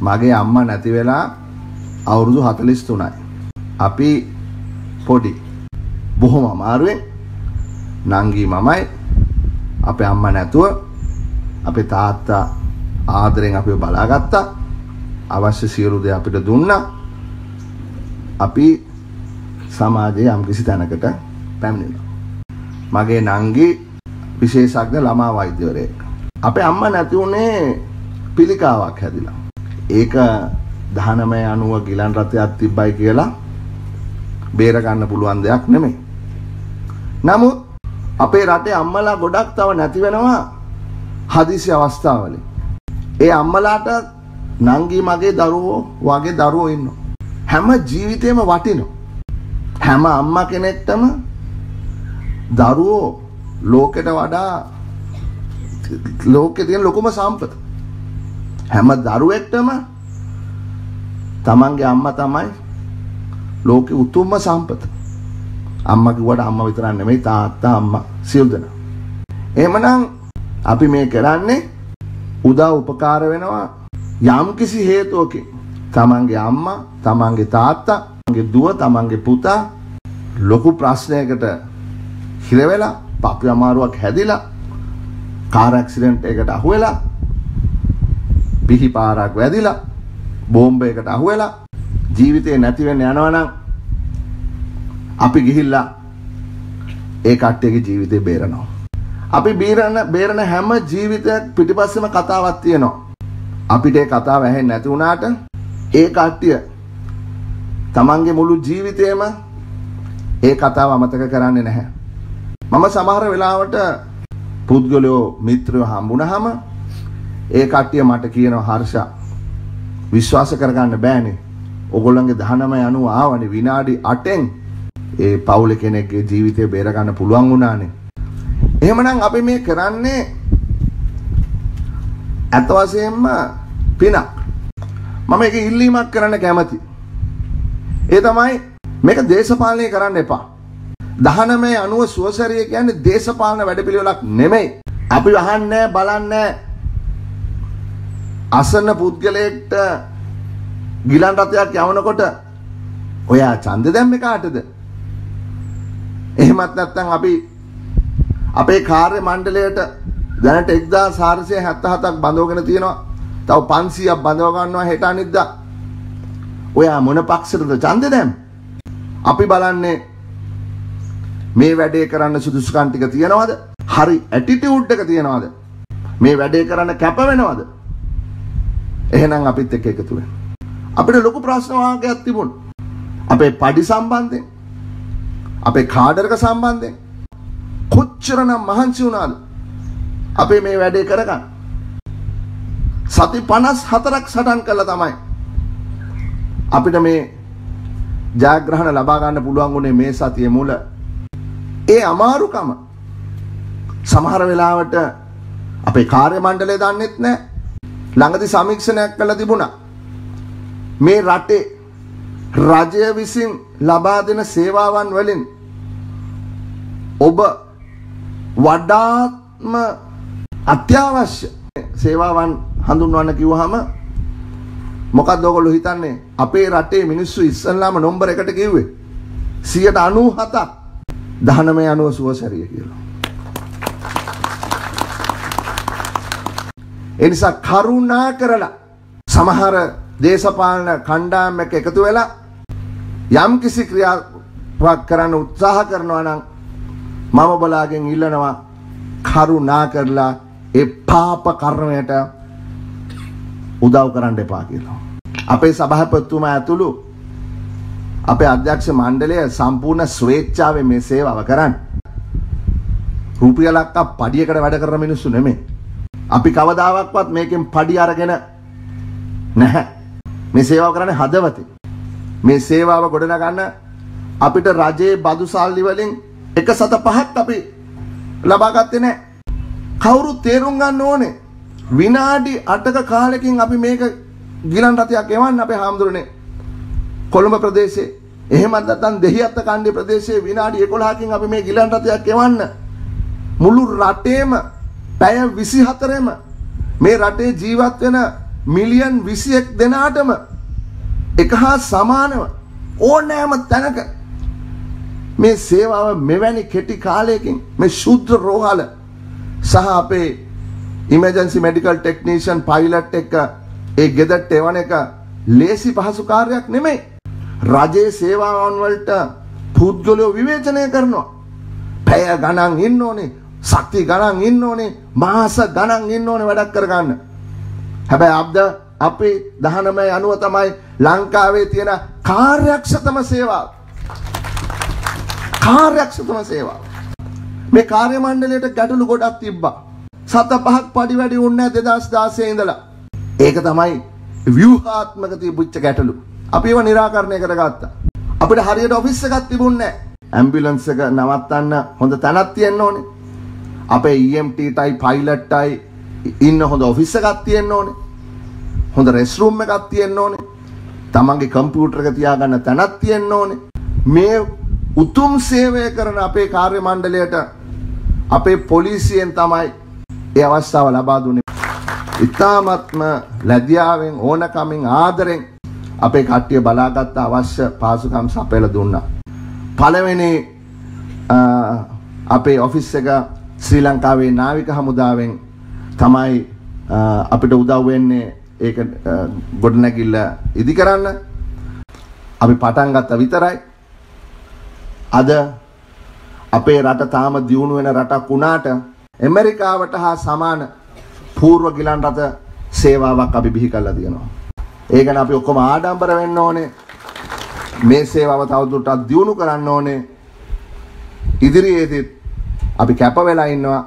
මගේ අම්මා නැති වෙලා අවුරුදු 43යි. අපි පොඩි. බොහොම අමාරුවෙන් නංගී මමයි අපේ අම්මා නැතුව අපේ තාත්තා ආදරෙන් අපිව බලාගත්තා. අවශ්‍ය සියලු දේ අපිට දුන්නා. අපි සමාජයේ යම්කිසි තැනකට පැමිණෙනවා. මගේ නංගි විශේෂඥ ළමා වෛද්‍යවරයෙක්. අපේ අම්මා නැති උනේ පිළිකාවක් හැදිලා. ඒක 1990 ගිලන් රථයක් තිබ්බයි කියලා බේර ගන්න පුළුවන් දෙයක් නෙමෙයි. නමුත් අපේ රටේ අම්මලා ගොඩක් තව නැති වෙනවා හදිසි අවස්ථාවලින්. ඒ අම්මලාට නංගි මගේ දරුවෝ වගේ දරුවෝ ඉන්නවා. හැම ජීවිතේම වටිනවා. හැම අම්මා කෙනෙක්ටම දරුවෝ ලෝකෙට වඩා ලෝකෙ තියෙන ලොකුම සම්පත. හැම දරුවෙක්ටම තමන්ගේ අම්මා තමයි ලෝකෙ උතුම්ම සම්පත. අම්මා කිව්වට අම්මා විතරක් නෙමෙයි තාත්තා අම්මා සියලු දෙනා. එහෙමනම් අපි මේ කරන්නේ උදව් උපකාර වෙනවා යම්කිසි හේතුවකින් තමන්ගේ අම්මා තමන්ගේ තාත්තා තමන්ගේ දුව තමන්ගේ පුතා ලොකු ප්‍රශ්නයකට හිර වෙලා පපු අමාරුවක් හැදිලා කාර් ඇක්සිඩන්ට් එකකට අහු වෙලා පිහි පාරක් වැදිලා බෝම්බයකට අහු වෙලා ජීවිතේ නැති වෙන්න යනවනම් අපි ගිහිල්ලා ඒ කට්ටියගේ ජීවිතේ බේරනවා. අපි බේරන බේරන හැම ජීවිතයක් පිටිපස්සෙම කතාවක් තියෙනවා. අපිට ඒ කතාව ඇහෙන්නේ නැති වුණාට ඒ කට්ටිය තමන්ගේ මුළු ජීවිතේම ඒ කතාව අමතක කරන්නේ නැහැ. මම සමහර වෙලාවට පුද්ගලයෝ මිත්‍රයෝ හම්බුනහම ඒ කට්ටිය මට කියනවා හර්ෂා විශ්වාස කරගන්න බෑනේ. ඔගොල්ලන්ගේ 1990 ආවනේ විනාඩි 8න් ඒ පවුල කෙනෙක්ගේ ජීවිතය බේර ගන්න පුළුවන් වුණානේ. එහෙමනම් අපි මේ කරන්නේ ඇත්ත වශයෙන්ම පිනක්. මම ඒක ඉල්ලීමක් කරන්න කැමති. ඒ තමයි මේක දේශපාලනය කරන්න එපා. 19 90 සුවසරිය කියන්නේ දේශපාලන වැඩපිළිවෙලක් නෙමෙයි. අපි අහන්නේ බලන්නේ අසන්න පුද්ගලයෙක්ට ගිලන් රථයක් යවනකොට ඔයා ඡන්ද දැම්මේ කාටද? එහෙමත් නැත්නම් අපි අපේ කාර්ය මණ්ඩලයට දැනට 1477ක් බඳවගෙන තියෙනවා. තව 500ක් බඳව ගන්නවා හෙට අනිද්දා. ඔයා මොන පක්ෂයටද ඡන්ද දැම්ම? අපි බලන්නේ මේ වැඩේ කරන්න සුදුසුකම් ටික තියනවද? හරි ඇටිටියුඩ් එක තියනවද? මේ වැඩේ කරන්න කැප වෙනවද? එහෙනම් අපිත් එක්ක එකතු වෙන්න. අපිට ලොකු ප්‍රශ්න වාහකයක් තිබුණා. අපේ පඩි සම්බන්ධයෙන් අපේ කාඩරක සම්බන්ධයෙන් කොච්චරනම් මහන්සි වුණාද අපේ මේ වැඩේ කරගන්න. සති 54ක් සටන් කළා තමයි අපිට මේ ජයග්‍රහණ ලබා ගන්න පුළුවන් වුණේ මේ සතියේ මුල. ඒ අමාරුකම සමහර වෙලාවට අපේ කාර්ය මණ්ඩලය දන්නෙත් නැහැ. ළඟදි සමීක්ෂණයක් කළා තිබුණා. මේ රටේ රජය විසින් ලබා දෙන සේවාවන් වලින් ඔබ වඩාත්ම අත්‍යවශ්‍ය සේවාවන් හඳුන්වන්න කිව්වහම මොකක්ද ඔයගොල්ලෝ හිතන්නේ අපේ රටේ මිනිස්සු ඉස්සල්ලාම නම්බර එකට කිව්වේ 97ක් 1990 සුවසරිය කියලා. ඒ නිසා කරුණා කරලා සමහර දේශපාලන කණ්ඩායම් එක්ක එකතු වෙලා යම් කිසි ක්‍රියාවක් කරන්න උත්සාහ කරනවා නම් මම බලාගෙන් ඉල්ලනවා කරුණා කරලා ඒ පාප කර්මයට උදව් කරන්න එපා කියලා. අපේ සභාපතිතුමා ඇතුළු අපේ අධ්‍යක්ෂ මණ්ඩලය සම්පූර්ණ ස්වේච්ඡාවෙන් මේ සේවාව කරන්නේ. රුපියලක් පඩියකට වැඩ කරන මිනිස්සු නෙමෙයි. අපි කවදාවක්වත් මේකෙන් පඩි අරගෙන නැහැ. මේ සේවාව කරන්නේ හදවතින්. මේ සේවාව ගොඩනගන්න අපිට රජයේ බදු සල්ලි වලින් එක සත පහක් අපි ලබා ගත්තේ නැහැ. කවුරුත් තේරුම් ගන්න ඕනේ විනාඩි 8ක කාලෙකින් අපි මේක ගිලන් රථයක් එවන්න අපේ හාමුදුරනේ කොළඹ ප්‍රදේශයේ එහෙමත් නැත්නම් දෙහිඅත්ත කණ්ඩේ ප්‍රදේශයේ විනාඩි 11කින් අපි මේ ගිලන් රථයක් එවන්න මුළු රටේම පැය 24ෙම මේ රටේ ජීවත් වෙන මිලියන් 21 දෙනාටම එක හා සමානව ඕනෑම තැනක මේ සේවාව මෙවැනි කෙටි කාලයකින් මේ ශුද්ධ රෝහල සහ අපේ ඉමර්ජන්සි මෙඩිකල් ටෙක්නීෂියන් පයිලට් එක ඒ ගෙදරට එවන එක ලේසි පහසු කාර්යයක් නෙමෙයි. රජයේ සේවාවන් වලට පුද්ගලයෝ විවේචනය කරනවා. පැය ගණන් ඉන්න ඕනේ, ශක්ති ගණන් ඉන්න ඕනේ, මාස ගණන් ඉන්න ඕනේ වැඩක් කරගන්න. හැබැයි අබ්ද අපේ 19 අනුව තමයි ලංකාවේ තියෙන කාර්යක්ෂතම සේවාව. කාර්යක්ෂතම සේවාව. මේ කාර්ය මණ්ඩලයට ගැටලු ගොඩක් තිබ්බා. සත පහක් පඩි වැඩි වුණේ 2016 ඉඳලා. ඒක තමයි ව්‍යුහාත්මක තිබුච්ච ගැටලු. අපි ඒව निराකරණය කරගත්තා. අපිට හරියට ඔෆිස් එකක් තිබුණේ නැහැ. ඇම්බියුලන්ස් එක නවත්තන්න හොඳ තැනක් තියෙන්න ඕනේ. අපේ EMT-ටයි පයිලට්ටයි ඉන්න හොඳ ඔෆිස් එකක් තියෙන්න ඕනේ. හොඳ රෙස්ටරූම් එකක් තියෙන්න ඕනේ. තමන්ගේ කම්පියුටර් එක තියාගන්න තැනක් තියෙන්න ඕනේ. මේ උතුම් සේවය කරන අපේ කාර්ය මණ්ඩලයට අපේ පොලිසියෙන් තමයි ඒ අවස්ථාව ලබා දුන්නේ. ඉතාමත්ම ලැබියාවෙන් ඕනකමින් ආදරෙන් අපේ කට්ටිය බලාගත්ත අවශ්‍ය පාසුකම් සපයලා දුන්නා. පළවෙනි අපේ ඔෆිස් එක ශ්‍රී ලංකාවේ නාවික හමුදාවෙන් තමයි අපිට උදව් වෙන්නේ ඒක ගොඩනැගිල්ල ඉදි කරන්න. අපි පටන් ගත්ත විතරයි. අද අපේ රට තාම දියුණු වෙන රටක් වුණාට ඇමරිකාවට හා සමාන పూర్ව ගිලන් රට සේවාවක් අපි බිහි කරලා තියෙනවා. ඒ ගැන අපි ඔක්කොම ආඩම්බර වෙන්න ඕනේ. මේ සේවාව තවදුරටත් දියුණු කරන්න ඕනේ. ඉදිරියේදීත් අපි කැප වෙලා ඉන්නවා.